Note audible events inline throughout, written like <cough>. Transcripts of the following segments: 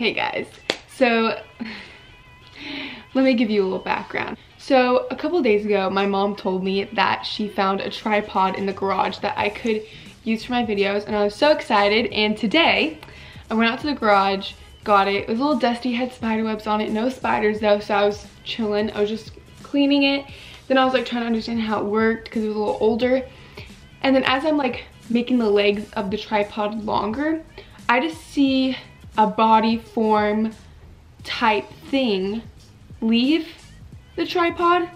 Hey guys, so <laughs> let me give you a little background. So a couple days ago, my mom told me that she found a tripod in the garage that I could use for my videos and I was so excited and today I went out to the garage, got it. It was a little dusty, had spider webs on it, no spiders though, so I was chilling. I was just cleaning it. Then I was like trying to understand how it worked because it was a little older. And then as I'm like making the legs of the tripod longer, I just see a body form type thing leave the tripod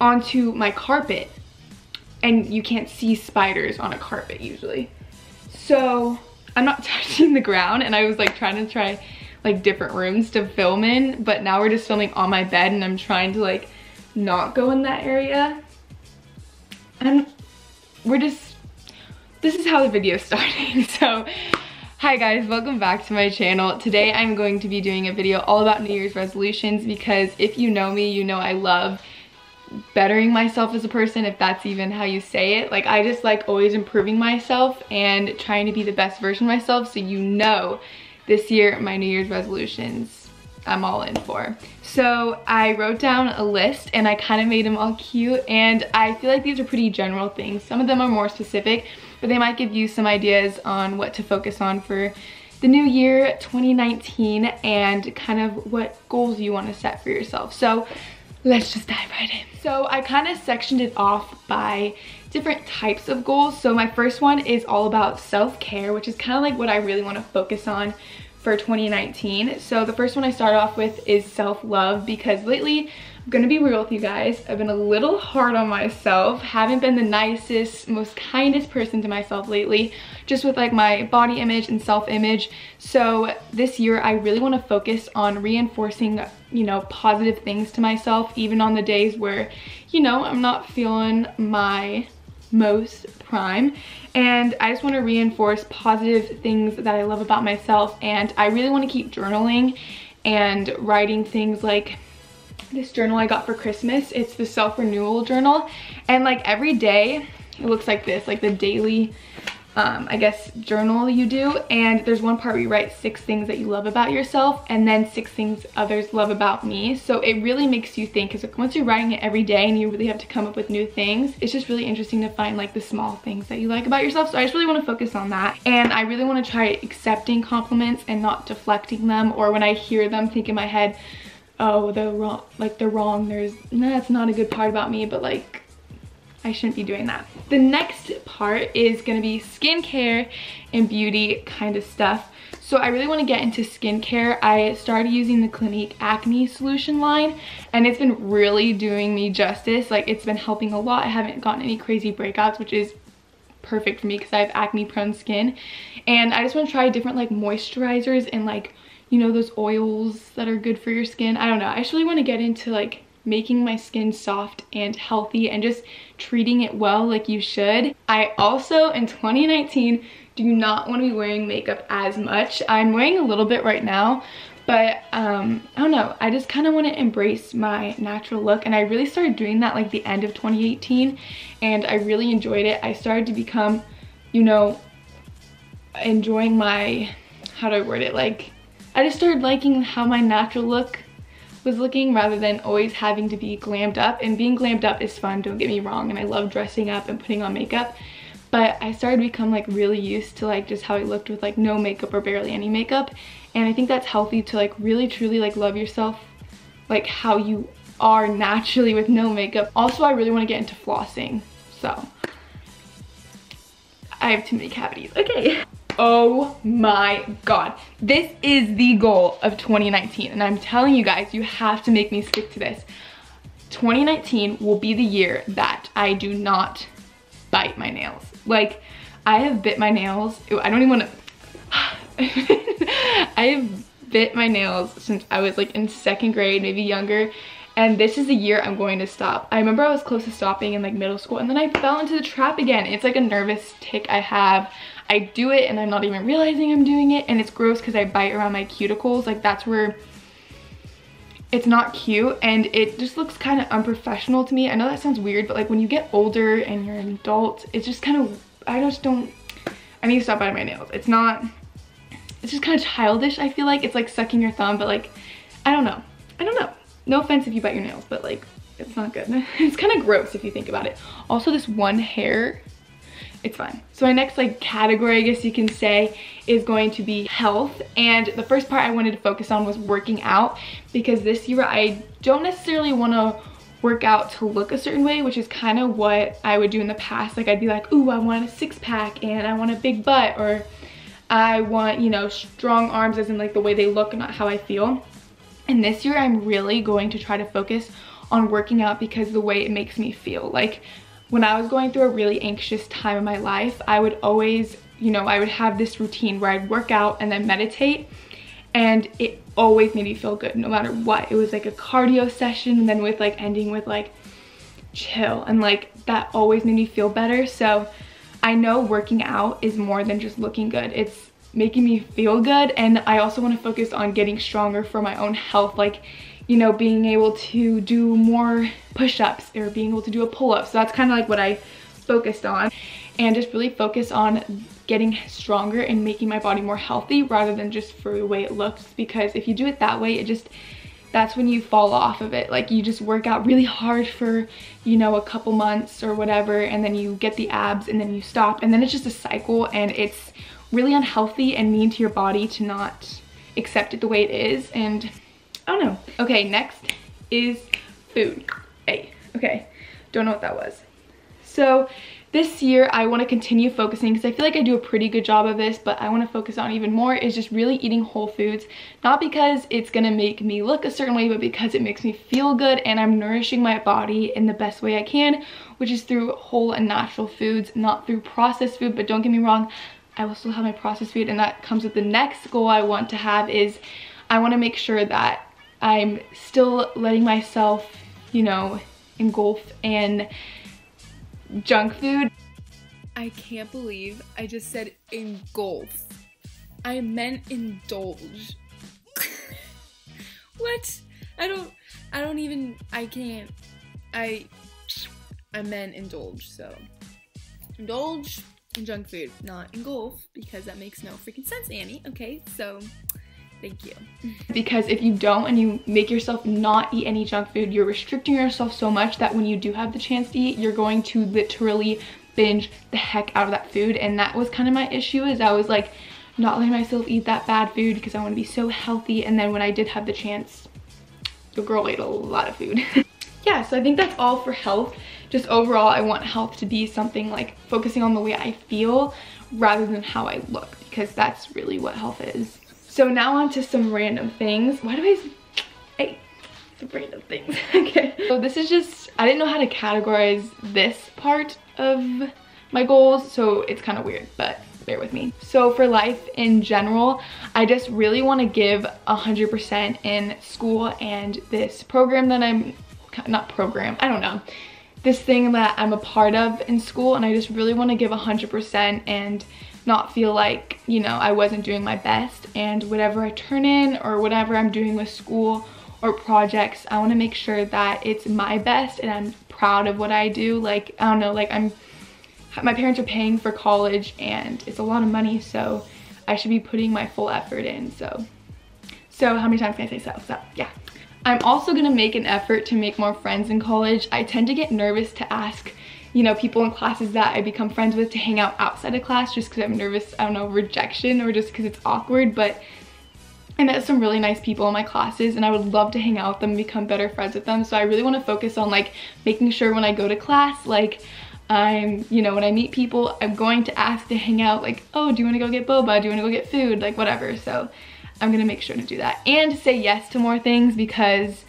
onto my carpet. And you can't see spiders on a carpet usually. So i'm not <laughs> touching the ground and i was like trying to try like different rooms to film in but now we're just filming on my bed and i'm trying to like not go in that area. And we're just this is how the video <laughs> is starting so Hi guys, welcome back to my channel. Today I'm going to be doing a video all about New Year's resolutions because if you know me, you know I love bettering myself as a person, if that's even how you say it. Like I just like always improving myself and trying to be the best version of myself so you know this year my New Year's resolutions I'm all in for. So I wrote down a list and I kind of made them all cute and I feel like these are pretty general things. Some of them are more specific but they might give you some ideas on what to focus on for the new year 2019 and kind of what goals you want to set for yourself. So let's just dive right in. So I kind of sectioned it off by different types of goals. So my first one is all about self-care, which is kind of like what I really want to focus on for 2019. So the first one I start off with is self-love because lately Gonna be real with you guys. I've been a little hard on myself. Haven't been the nicest, most kindest person to myself lately, just with like my body image and self-image. So this year I really wanna focus on reinforcing, you know, positive things to myself, even on the days where, you know, I'm not feeling my most prime and I just want to reinforce positive things that I love about myself and I really want to keep journaling and writing things like this journal I got for Christmas. It's the self-renewal journal. And like every day, it looks like this, like the daily, um, I guess, journal you do. And there's one part where you write six things that you love about yourself and then six things others love about me. So it really makes you think, because once you're writing it every day and you really have to come up with new things, it's just really interesting to find like the small things that you like about yourself. So I just really want to focus on that. And I really want to try accepting compliments and not deflecting them or when I hear them think in my head, oh, they're wrong, like they're wrong. There's, that's not a good part about me, but like, I shouldn't be doing that. The next part is gonna be skincare and beauty kind of stuff. So I really want to get into skincare. I started using the Clinique Acne Solution line and it's been really doing me justice. Like it's been helping a lot. I haven't gotten any crazy breakouts, which is perfect for me because I have acne prone skin. And I just want to try different like moisturizers and like you know, those oils that are good for your skin. I don't know. I actually want to get into like making my skin soft and healthy and just treating it well like you should. I also, in 2019, do not want to be wearing makeup as much. I'm wearing a little bit right now, but um, I don't know. I just kind of want to embrace my natural look and I really started doing that like the end of 2018 and I really enjoyed it. I started to become, you know, enjoying my, how do I word it, like I just started liking how my natural look was looking rather than always having to be glammed up. And being glammed up is fun, don't get me wrong. And I love dressing up and putting on makeup. But I started to become like really used to like just how I looked with like no makeup or barely any makeup. And I think that's healthy to like really truly like love yourself like how you are naturally with no makeup. Also, I really want to get into flossing. So I have too many cavities. Okay. Oh my God. This is the goal of 2019. And I'm telling you guys, you have to make me stick to this. 2019 will be the year that I do not bite my nails. Like, I have bit my nails. I don't even want to... <laughs> I have bit my nails since I was like in second grade, maybe younger. And this is the year I'm going to stop. I remember I was close to stopping in like middle school and then I fell into the trap again. It's like a nervous tic I have. I do it and I'm not even realizing I'm doing it and it's gross because I bite around my cuticles. Like that's where it's not cute and it just looks kind of unprofessional to me. I know that sounds weird, but like when you get older and you're an adult, it's just kind of, I just don't, I need to stop biting my nails. It's not, it's just kind of childish, I feel like. It's like sucking your thumb, but like, I don't know. I don't know. No offense if you bite your nails, but like, it's not good. <laughs> it's kind of gross if you think about it. Also, this one hair, it's fine. So my next like category, I guess you can say, is going to be health. And the first part I wanted to focus on was working out because this year I don't necessarily want to work out to look a certain way, which is kind of what I would do in the past. Like I'd be like, ooh, I want a six pack and I want a big butt or I want, you know, strong arms as in like the way they look, not how I feel. And this year I'm really going to try to focus on working out because the way it makes me feel. Like when I was going through a really anxious time in my life, I would always, you know, I would have this routine where I'd work out and then meditate and it always made me feel good no matter what. It was like a cardio session and then with like ending with like chill and like that always made me feel better. So I know working out is more than just looking good. It's making me feel good and I also want to focus on getting stronger for my own health like you know being able to do more push-ups or being able to do a pull-up so that's kind of like what I focused on and just really focus on getting stronger and making my body more healthy rather than just for the way it looks because if you do it that way it just that's when you fall off of it. Like you just work out really hard for, you know, a couple months or whatever, and then you get the abs and then you stop. And then it's just a cycle and it's really unhealthy and mean to your body to not accept it the way it is. And I don't know. Okay, next is food. Hey, okay, don't know what that was. So this year I want to continue focusing because I feel like I do a pretty good job of this but I want to focus on even more is just really eating whole foods not because it's gonna make me look a certain way but because it makes me feel good and I'm nourishing my body in the best way I can which is through whole and natural foods not through processed food but don't get me wrong I will still have my processed food and that comes with the next goal I want to have is I want to make sure that I'm still letting myself you know engulf in junk food. I can't believe I just said engulf. I meant indulge. <laughs> what? I don't, I don't even, I can't, I, I meant indulge, so. Indulge in junk food, not in golf, because that makes no freaking sense, Annie. Okay, so Thank you. <laughs> because if you don't and you make yourself not eat any junk food, you're restricting yourself so much that when you do have the chance to eat, you're going to literally binge the heck out of that food. And that was kind of my issue is I was like not letting myself eat that bad food because I want to be so healthy. And then when I did have the chance, the girl ate a lot of food. <laughs> yeah, so I think that's all for health. Just overall, I want health to be something like focusing on the way I feel rather than how I look because that's really what health is. So now on to some random things. Why do I, hey, some random things, <laughs> okay. So this is just, I didn't know how to categorize this part of my goals, so it's kind of weird, but bear with me. So for life in general, I just really want to give 100% in school and this program that I'm, not program, I don't know, this thing that I'm a part of in school and I just really want to give 100% and not feel like, you know, I wasn't doing my best and whatever I turn in or whatever I'm doing with school or projects, I want to make sure that it's my best and I'm proud of what I do. Like, I don't know, like I'm, my parents are paying for college and it's a lot of money, so I should be putting my full effort in, so. So how many times can I say so? So, yeah. I'm also gonna make an effort to make more friends in college. I tend to get nervous to ask you know, people in classes that I become friends with to hang out outside of class just because I'm nervous, I don't know, rejection or just because it's awkward. But I met some really nice people in my classes and I would love to hang out with them and become better friends with them. So I really want to focus on like making sure when I go to class, like I'm, you know, when I meet people, I'm going to ask to hang out like, oh, do you want to go get boba? Do you want to go get food? Like whatever. So I'm to make sure to do that and say yes to more things because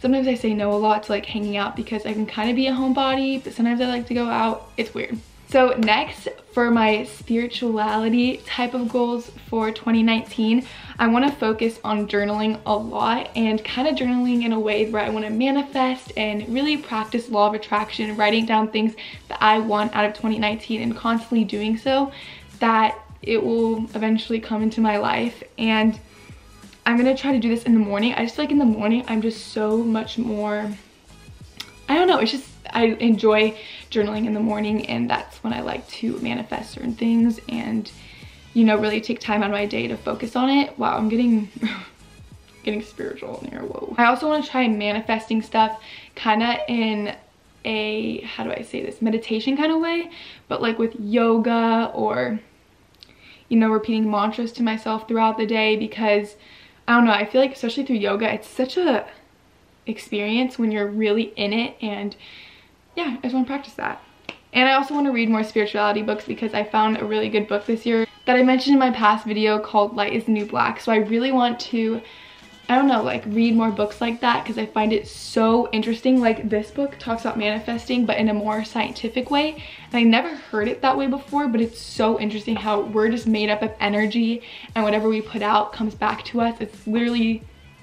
Sometimes I say no a lot to like hanging out because I can kind of be a homebody, but sometimes I like to go out. It's weird. So next, for my spirituality type of goals for 2019, I want to focus on journaling a lot and kind of journaling in a way where I want to manifest and really practice law of attraction, writing down things that I want out of 2019 and constantly doing so that it will eventually come into my life. And I'm gonna try to do this in the morning. I just feel like in the morning, I'm just so much more, I don't know, it's just, I enjoy journaling in the morning and that's when I like to manifest certain things and you know, really take time out of my day to focus on it. Wow, I'm getting <laughs> getting spiritual in here, whoa. I also want to try manifesting stuff kind of in a, how do I say this, meditation kind of way, but like with yoga or, you know, repeating mantras to myself throughout the day because, I don't know, I feel like especially through yoga, it's such a experience when you're really in it and yeah, I just want to practice that. And I also want to read more spirituality books because I found a really good book this year that I mentioned in my past video called Light is the New Black. So I really want to I don't know, like read more books like that because I find it so interesting. Like this book talks about manifesting, but in a more scientific way. And I never heard it that way before, but it's so interesting how we're just made up of energy and whatever we put out comes back to us. It's literally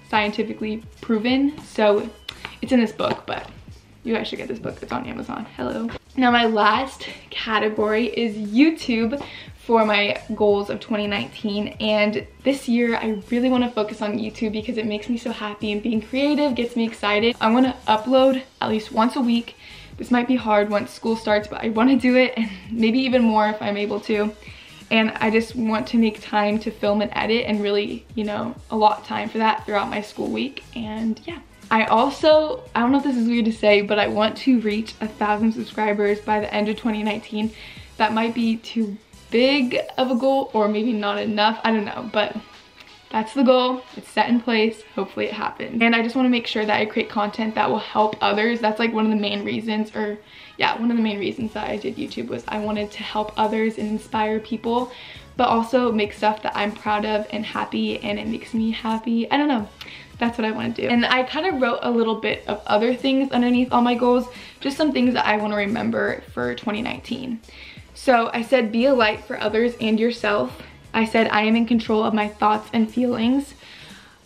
scientifically proven. So it's in this book, but you guys should get this book. It's on Amazon. Hello. Now my last category is YouTube for my goals of 2019 and this year I really want to focus on YouTube because it makes me so happy and being creative gets me excited. I want to upload at least once a week. This might be hard once school starts but I want to do it and <laughs> maybe even more if I'm able to and I just want to make time to film and edit and really you know a lot of time for that throughout my school week and yeah. I also, I don't know if this is weird to say, but I want to reach a thousand subscribers by the end of 2019. That might be too big of a goal or maybe not enough. I don't know, but that's the goal. It's set in place. Hopefully it happens. And I just want to make sure that I create content that will help others. That's like one of the main reasons or yeah, one of the main reasons that I did YouTube was I wanted to help others and inspire people, but also make stuff that I'm proud of and happy and it makes me happy. I don't know. That's what I want to do. And I kind of wrote a little bit of other things underneath all my goals, just some things that I want to remember for 2019. So I said be a light for others and yourself. I said I am in control of my thoughts and feelings.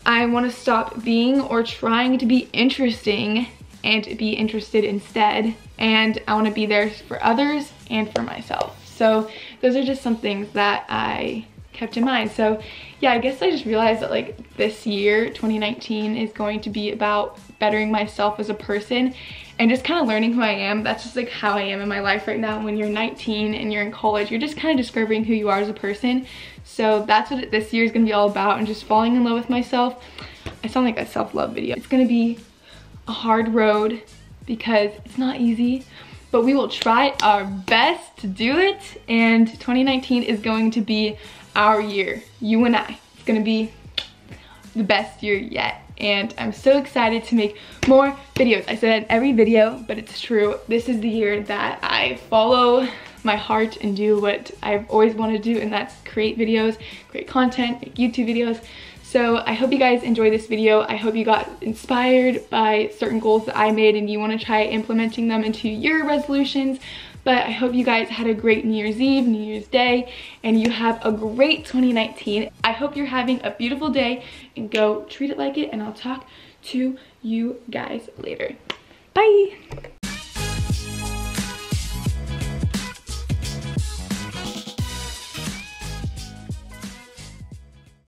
I want to stop being or trying to be interesting and be interested instead. And I want to be there for others and for myself. So those are just some things that I kept in mind. So yeah, I guess I just realized that like this year, 2019, is going to be about bettering myself as a person and just kind of learning who I am. That's just like how I am in my life right now. When you're 19 and you're in college, you're just kind of discovering who you are as a person. So that's what this year is going to be all about and just falling in love with myself. I sound like a self-love video. It's going to be a hard road because it's not easy, but we will try our best to do it. And 2019 is going to be our year, you and I. It's going to be the best year yet and I'm so excited to make more videos. I said in every video, but it's true. This is the year that I follow my heart and do what I've always wanted to do and that's create videos, create content, make YouTube videos. So I hope you guys enjoyed this video. I hope you got inspired by certain goals that I made and you want to try implementing them into your resolutions. But I hope you guys had a great New Year's Eve, New Year's Day, and you have a great 2019. I hope you're having a beautiful day and go treat it like it and I'll talk to you guys later. Bye!